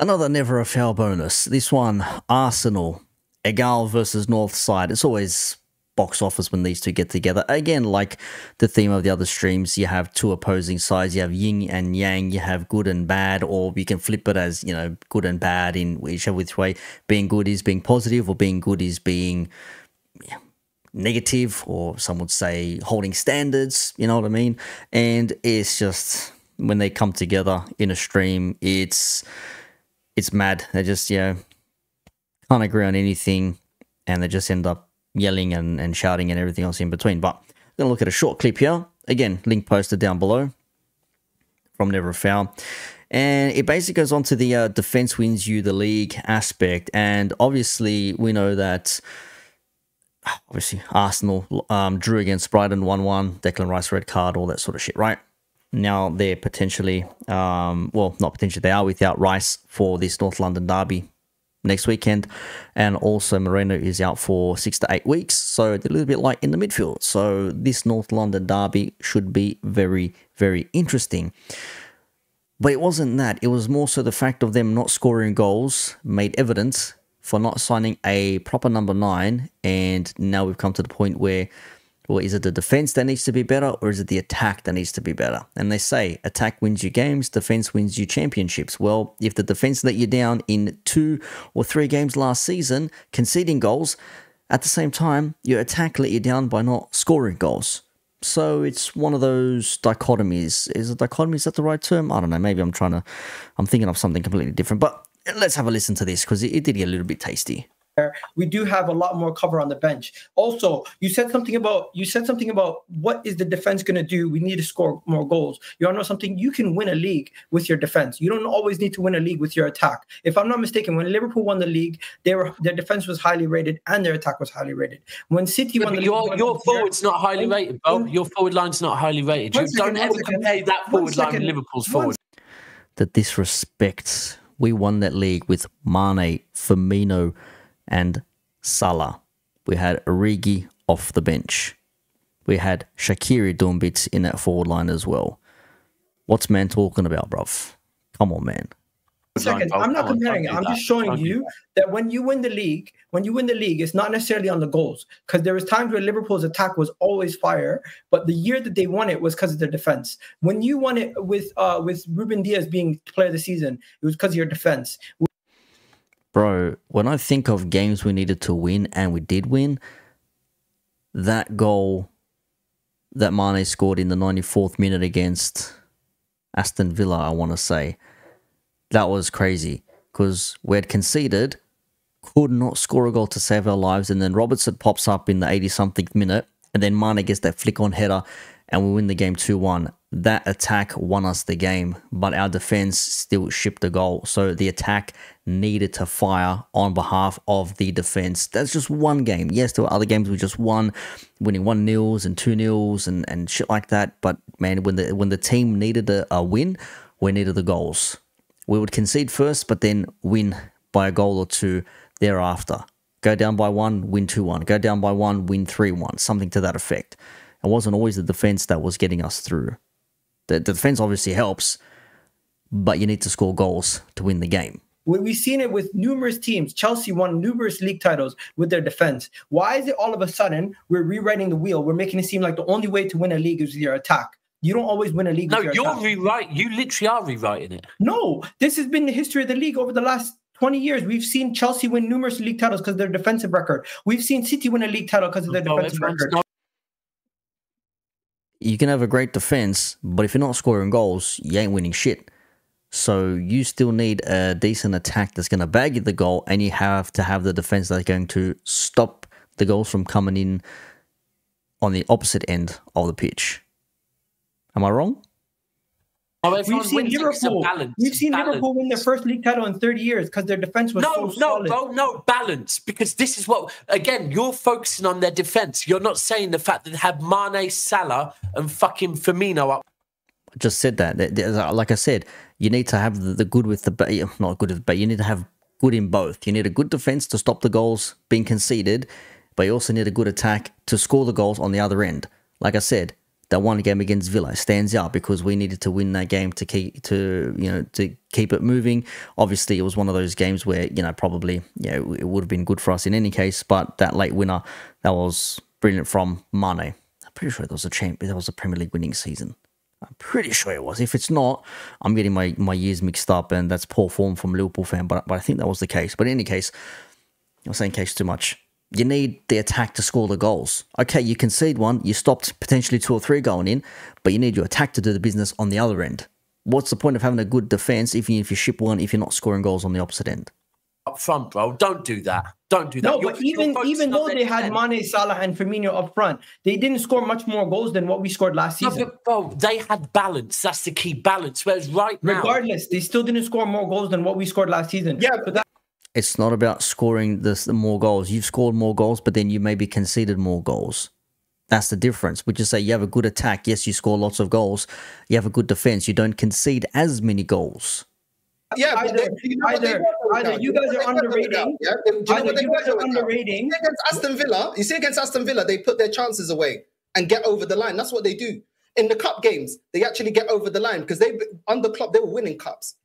Another never a foul bonus. This one, Arsenal, Egal versus Northside. It's always box office when these two get together. Again, like the theme of the other streams, you have two opposing sides. You have yin and yang. You have good and bad, or you can flip it as you know good and bad in whichever which way. Being good is being positive, or being good is being negative, or some would say holding standards. You know what I mean? And it's just when they come together in a stream, it's it's mad. They just, you know, can't agree on anything and they just end up yelling and, and shouting and everything else in between. But I'm going to look at a short clip here. Again, link posted down below from Never Foul. And it basically goes on to the uh, defense wins you the league aspect. And obviously, we know that obviously Arsenal um, drew against Brighton 1 1, Declan Rice red card, all that sort of shit, right? Now they're potentially, um, well, not potentially, they are without Rice for this North London derby next weekend. And also Merino is out for six to eight weeks. So they're a little bit light in the midfield. So this North London derby should be very, very interesting. But it wasn't that. It was more so the fact of them not scoring goals made evidence for not signing a proper number nine. And now we've come to the point where well, is it the defense that needs to be better or is it the attack that needs to be better? And they say attack wins you games, defense wins you championships. Well, if the defense let you down in two or three games last season, conceding goals, at the same time, your attack let you down by not scoring goals. So it's one of those dichotomies. Is a dichotomy, is that the right term? I don't know. Maybe I'm trying to, I'm thinking of something completely different. But let's have a listen to this because it, it did get a little bit tasty we do have a lot more cover on the bench. Also, you said something about you said something about what is the defense going to do? We need to score more goals. You want to know something? You can win a league with your defense. You don't always need to win a league with your attack. If I'm not mistaken, when Liverpool won the league, they were their defense was highly rated and their attack was highly rated. When City yeah, won the your, league, your forward's not highly rated, bro. Your forward line's not highly rated. You second, don't ever compare that forward line with Liverpool's forward. The disrespect. We won that league with Mane, Firmino, and Salah. We had Origi off the bench. We had Shaqiri doing bits in that forward line as well. What's man talking about, bruv? Come on, man. Second, I'm not comparing it. I'm just showing you that when you win the league, when you win the league, it's not necessarily on the goals. Because there was times where Liverpool's attack was always fire, but the year that they won it was because of their defense. When you won it with uh with Ruben Dias being player of the season, it was because of your defense. Bro, when I think of games we needed to win and we did win, that goal that Mane scored in the 94th minute against Aston Villa, I want to say, that was crazy. Because we had conceded, could not score a goal to save our lives, and then Robertson pops up in the 80 something minute, and then Mane gets that flick on header, and we win the game 2 1 that attack won us the game, but our defense still shipped the goal. So the attack needed to fire on behalf of the defense. That's just one game. Yes, there were other games we just won, winning one nils and two nils and, and shit like that. But man, when the when the team needed a, a win, we needed the goals. We would concede first, but then win by a goal or two thereafter. Go down by one, win 2 1. Go down by one, win 3 1. Something to that effect. It wasn't always the defense that was getting us through. The, the defense obviously helps, but you need to score goals to win the game. We've seen it with numerous teams. Chelsea won numerous league titles with their defense. Why is it all of a sudden we're rewriting the wheel? We're making it seem like the only way to win a league is with your attack. You don't always win a league. No, you're rewriting. You literally are rewriting it. No, this has been the history of the league over the last 20 years. We've seen Chelsea win numerous league titles because of their defensive record. We've seen City win a league title because of their no, defensive record. No, you can have a great defense, but if you're not scoring goals, you ain't winning shit. So you still need a decent attack that's going to bag you the goal, and you have to have the defense that's going to stop the goals from coming in on the opposite end of the pitch. Am I wrong? We've seen Liverpool. Balance, we've seen balance. Liverpool win their first league title in 30 years because their defense was no, so no, solid. No, no, no, balance. Because this is what again you're focusing on their defense. You're not saying the fact that they have Mane, Salah, and fucking Firmino up. I just said that. Uh, like I said, you need to have the, good with the not good, but you need to have good in both. You need a good defense to stop the goals being conceded, but you also need a good attack to score the goals on the other end. Like I said, that one game against Villa stands out because we needed to win that game to keep to you know to keep it moving. Obviously, it was one of those games where you know probably you know it would have been good for us in any case, but that late winner that was brilliant from Mane. I'm pretty sure that was a champ. That was a Premier League winning season. I'm pretty sure it was. If it's not, I'm getting my, my years mixed up, and that's poor form from Liverpool fan. But but I think that was the case. But in any case, I'm saying case too much you need the attack to score the goals. Okay, you concede one, you stopped potentially two or three going in, but you need your attack to do the business on the other end. What's the point of having a good defense if you, if you ship one if you're not scoring goals on the opposite end? Up front, bro. Don't do that. Don't do that. No, you're, but even even though they had Mane, Salah, and Firmino up front, they didn't score much more goals than what we scored last season. No, but, bro, they had balance. That's the key balance. Whereas right now, regardless, they still didn't score more goals than what we scored last season. Yeah, but that it's not about scoring the, the more goals. You've scored more goals, but then you maybe conceded more goals. That's the difference. We just say you have a good attack. Yes, you score lots of goals. You have a good defense. You don't concede as many goals. Yeah, either, you know either, either you guys are underrating. Yeah? you either you guys are underrating. Against Aston Villa, you see against Aston Villa, they put their chances away and get over the line. That's what they do. In the cup games, they actually get over the line because they under Klopp they were winning cups.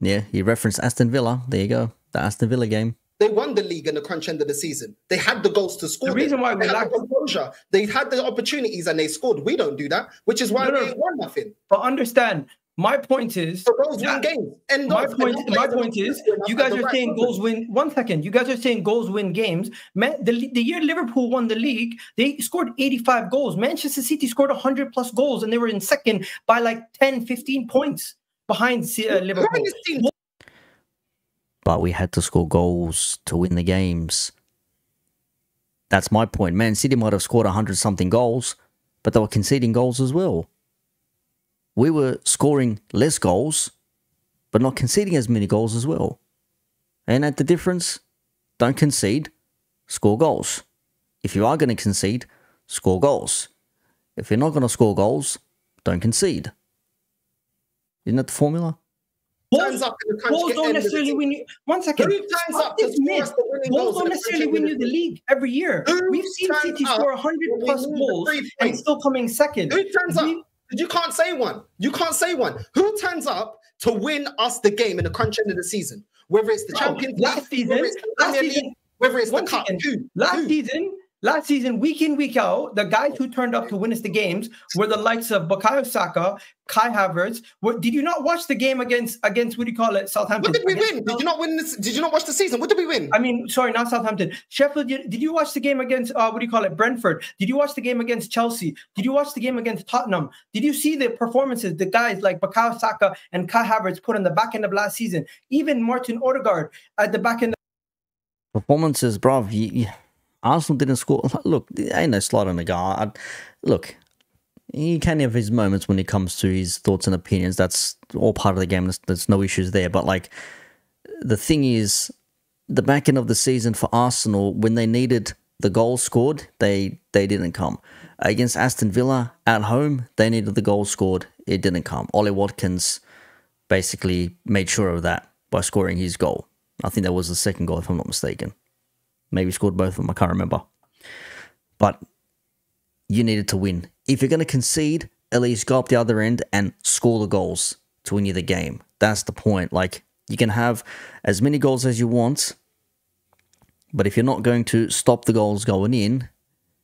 Yeah, you referenced Aston Villa. There you go the Aston Villa game. They won the league in the crunch end of the season. They had the goals to score. The reason why we lack composure, they had the opportunities and they scored. We don't do that, which is why no, no. won nothing. But understand, my point is so goals win games. And my point, my point is, you guys are right saying moment. goals win. One second, you guys are saying goals win games. Man, the, the year Liverpool won the league, they scored 85 goals. Manchester City scored 100 plus goals, and they were in second by like 10, 15 points behind uh, Liverpool but we had to score goals to win the games. That's my point. Man City might have scored 100 something goals, but they were conceding goals as well. We were scoring less goals, but not conceding as many goals as well. And at the difference, don't concede, score goals. If you are going to concede, score goals. If you're not going to score goals, don't concede. Isn't that the formula? Bulls, up in the country. Bulls don't necessarily win you. One second. Who turns up to myth. Bulls don't necessarily win you the league every year. Who We've seen City score 100 plus goals and still coming second. Who turns up? You can't say one. You can't say one. Who turns up to win us the game in the crunch end of the season? Whether it's the Champions last League, season, last season, whether it's the Cup. Last season, Last season, week in, week out, the guys who turned up to win us the games were the likes of Bukayo Saka, Kai Havertz. What, did you not watch the game against against what do you call it, Southampton? What did we win? Did you not win this? Did you not watch the season? What did we win? I mean, sorry, not Southampton. Sheffield. Did, did you watch the game against uh, what do you call it, Brentford? Did you watch the game against Chelsea? Did you watch the game against Tottenham? Did you see the performances the guys like Bukayo Saka and Kai Havertz put on the back end of last season? Even Martin Odegaard at the back end. Of- Performances, bro. You, Arsenal didn't score. Look, ain't no slide on the guy. Look, he can have his moments when it comes to his thoughts and opinions. That's all part of the game. There's, there's no issues there. But like, the thing is, the back end of the season for Arsenal, when they needed the goal scored, they they didn't come. Against Aston Villa at home, they needed the goal scored. It didn't come. Ollie Watkins basically made sure of that by scoring his goal. I think that was the second goal, if I'm not mistaken. Maybe scored both of them. I can't remember. But you needed to win. If you're going to concede, at least go up the other end and score the goals to win you the game. That's the point. Like, you can have as many goals as you want, but if you're not going to stop the goals going in,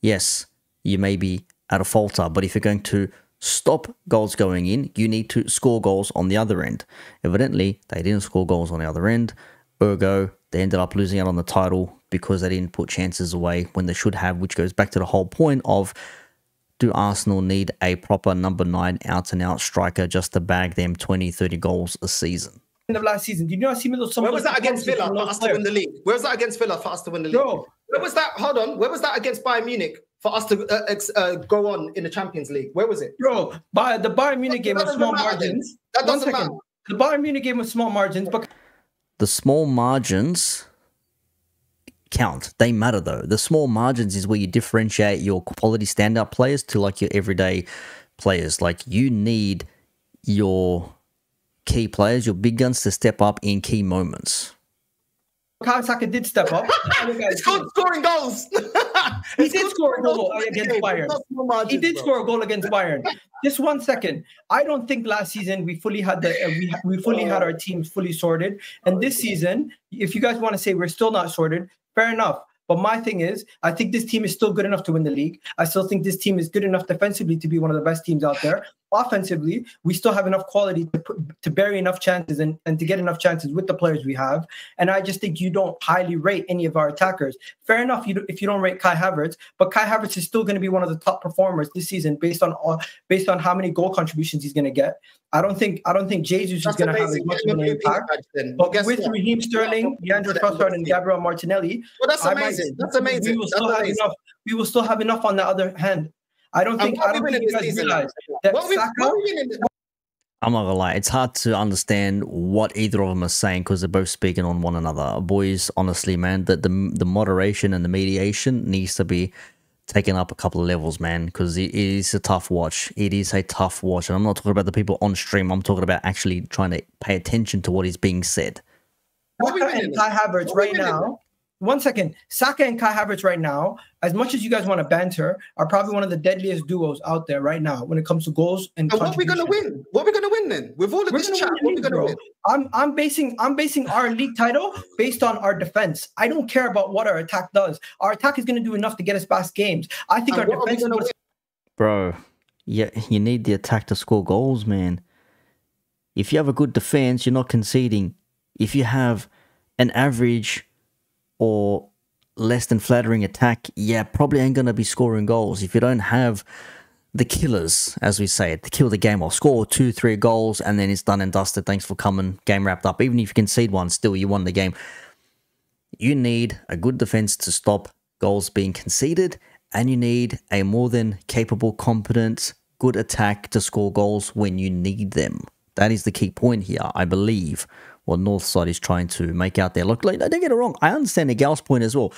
yes, you may be at a falter. But if you're going to stop goals going in, you need to score goals on the other end. Evidently, they didn't score goals on the other end. Ergo, they ended up losing out on the title because they didn't put chances away when they should have, which goes back to the whole point of do Arsenal need a proper number nine out and out striker just to bag them 20, 30 goals a season? End of last season, did you not see me Where was that against Villa for us to win the league? Where was that against Villa for us to win the league? Bro, where was that? Hold on. Where was that against Bayern Munich for us to uh, ex, uh, go on in the Champions League? Where was it? Bro, by the Bayern Munich game was small margins. That doesn't matter. The Bayern Munich game was small margins, but the small margins count. They matter though. The small margins is where you differentiate your quality standout players to like your everyday players. Like you need your key players, your big guns to step up in key moments. Kawasaki did step up. It's called scoring goals. He did score a goal against It's Bayern. He did score a goal against Bayern. Just one second. I don't think last season we fully had the uh, we we fully had our teams fully sorted. And this season, if you guys want to say we're still not sorted, fair enough. But my thing is, I think this team is still good enough to win the league. I still think this team is good enough defensively to be one of the best teams out there. Offensively, we still have enough quality to put, to bury enough chances and, and to get enough chances with the players we have. And I just think you don't highly rate any of our attackers. Fair enough, you if you don't rate Kai Havertz, but Kai Havertz is still going to be one of the top performers this season based on all, based on how many goal contributions he's going to get. I don't think I don't think Jesus is going to have as much of an impact. then. But with what? Raheem Sterling, Leandro Trossard, and Gabriel Martinelli, Well, that's I might- amazing. We will That's still have amazing. enough. We will still have enough on the other hand. I don't think I don't think you guys season? realize that what Saka. We, I'm not gonna lie, it's hard to understand what either of them are saying because they're both speaking on one another. Boys, honestly, man, that the the moderation and the mediation needs to be taken up a couple of levels, man, because it is a tough watch. It is a tough watch, and I'm not talking about the people on stream. I'm talking about actually trying to pay attention to what is being said. What we Saka winning and? Kai Havertz What are we right winning now. One second, Saka and Kai Havertz right now. As much as you guys want to banter, are probably one of the deadliest duos out there right now when it comes to goals and. And what are we going to win? What are we going to win then? With all of We're this gonna chat, win what are we going to bro. win? I'm I'm basing I'm basing our league title based on our defense. I don't care about what our attack does. Our attack is going to do enough to get us past games. I think And our what are we defense. going to was- win? Bro, yeah, you need the attack to score goals, man. If you have a good defense, you're not conceding. If you have an average or less than flattering attack, yeah, probably ain't gonna be scoring goals. If you don't have the killers, as we say, it, to kill the game or score two, three goals, and then it's done and dusted. Thanks for coming. Game wrapped up. Even if you concede one, still you won the game. You need a good defense to stop goals being conceded, and you need a more than capable, competent, good attack to score goals when you need them. That is the key point here, I believe. What Northside is trying to make out there. Look, like, don't get it wrong. I understand the Gal's point as well.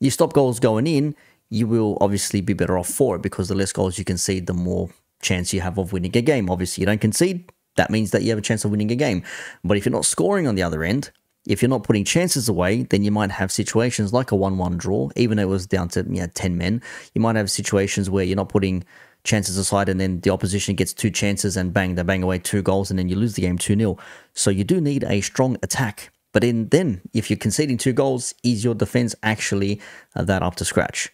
You stop goals going in, you will obviously be better off for it because the less goals you concede, the more chance you have of winning a game. Obviously, you don't concede, that means that you have a chance of winning a game. But if you're not scoring on the other end, if you're not putting chances away, then you might have situations like a 1 1 draw, even though it was down to you know, 10 men. You might have situations where you're not putting chances aside and then the opposition gets two chances and bang, they bang away two goals and then you lose the game 2 0. So you do need a strong attack. But in, then, if you're conceding two goals, is your defense actually uh, that up to scratch?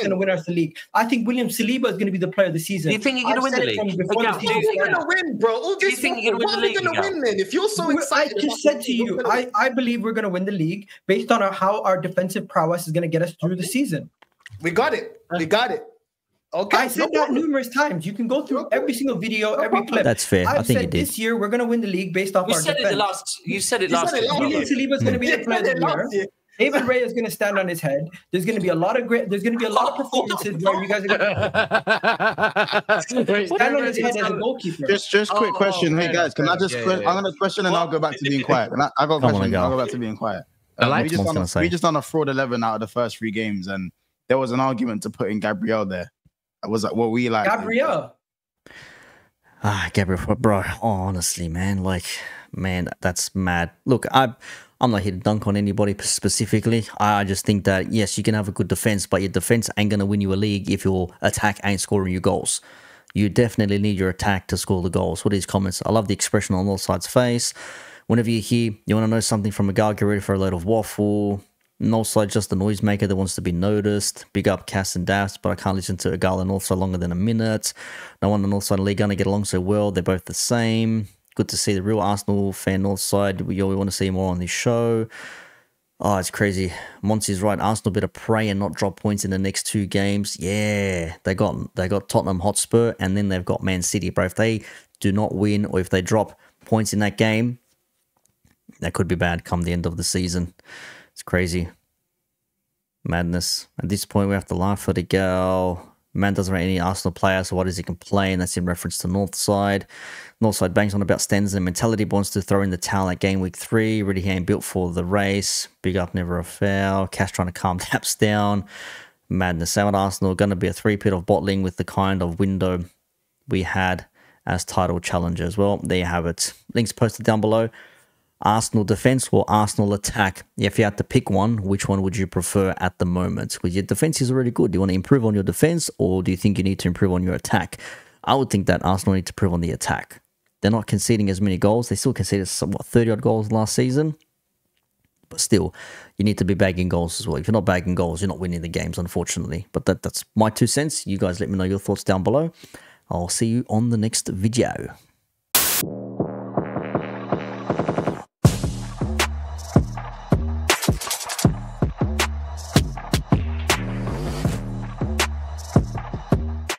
going to win us the league. I think William Saliba is going to be the player of the season. Do you think you're gonna win said the league? Before okay, the season you're we going to win, bro? All this you think you're gonna win what the are going to win then? If you're so We're- I excited, just about said to you, I, I believe we're going to win the league based on our, how our defensive prowess is going to get us through the season. We got it. We got it. Okay. I said no that problem. numerous times. You can go through No every single video, every problem. clip. That's fair. I I've think said you did. this year we're going to win the league based off You our said it defense. the last. You said it You last. said it last brother. William Saliba is going to be the You player said of it the last year. year. David Raya is going to stand on his head. There's going to be a lot of great. There's going to be a lot of performances where you guys are going to stand on his head as a goalkeeper. Just, just quick Oh, question. hey guys, can I just? yeah, que- yeah, I'm gonna question and I'll go back to being quiet. Can I, I got a Come on, question. go. I'll go back to being quiet. I um, like we just what done I a, was gonna we say. just done a fraud eleven out of the first three games, and there was an argument to putting Gabriel there. Was that what we like? Gabriel. Ah, Gabriel, bro. Honestly, man, like, man, that's mad. Look, I, I'm not here to dunk on anybody specifically. I just think that yes, you can have a good defense, but your defense ain't gonna win you a league if your attack ain't scoring you goals. You definitely need your attack to score the goals. What are his comments? I love the expression on all sides' face. Whenever you hear you want to know something from a guy, get ready for a load of waffle. Northside just a noisemaker that wants to be noticed. Big up Cass and Daft, but I can't listen to a guy on Northside longer than a minute. No one on Northside and League gonna get along so well. They're both the same. Good to see the real Arsenal fan Northside. We, we want to see more on this show. Oh, it's crazy. Monty's right. Arsenal better pray and not drop points in the next two games. Yeah, they got they got Tottenham Hotspur and then they've got Man City. Bro, if they do not win or if they drop points in that game, that could be bad come the end of the season. It's crazy. Madness. At this point, we have to laugh for the girl. Man doesn't rate any Arsenal player, so why does he complain? That's in reference to Northside. Northside bangs on about standards and mentality, but wants to throw in the towel at game week three. Really he ain't built for the race. Big up, never a foul. Cash trying to calm Daps down. Madness. Same at Arsenal. Going to be a three pit of bottling with the kind of window we had as title challengers. Well, there you have it. Links posted down below. Arsenal defense or Arsenal attack. If you had to pick one, which one would you prefer at the moment? Because your defense is already good. Do you want to improve on your defense or do you think you need to improve on your attack? I would think that Arsenal need to improve on the attack. They're not conceding as many goals. They still conceded somewhat 30 odd goals last season. But still, you need to be bagging goals as well. If you're not bagging goals, you're not winning the games, unfortunately. But that, that's my two cents. You guys let me know your thoughts down below. I'll see you on the next video.